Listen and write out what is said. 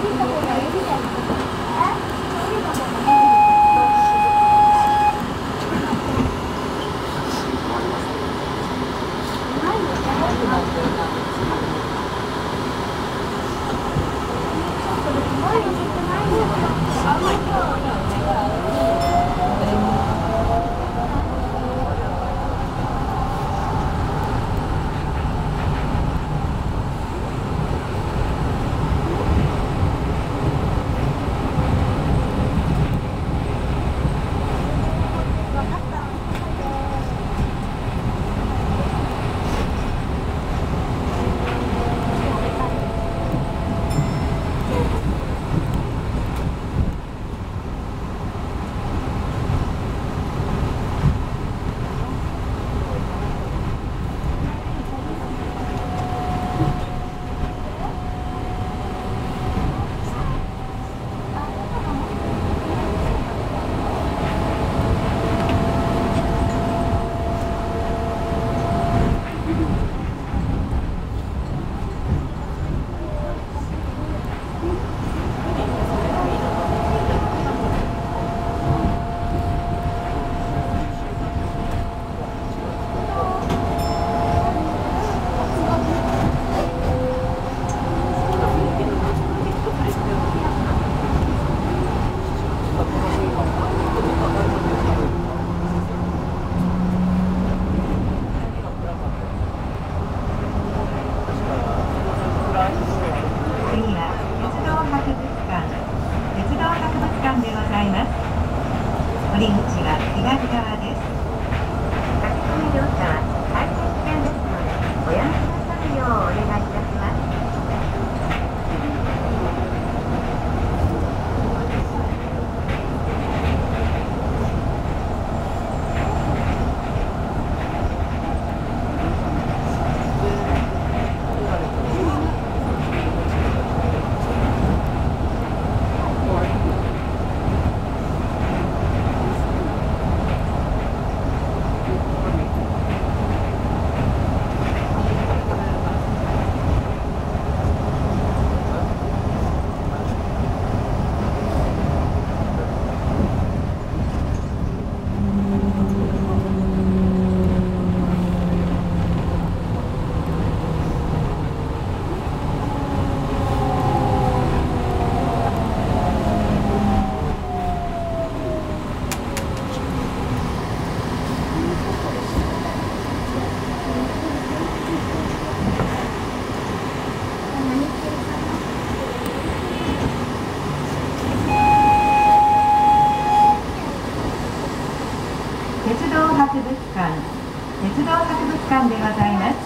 poquito por. ございます。降り口は左側です。博物館鉄道博物館でございます。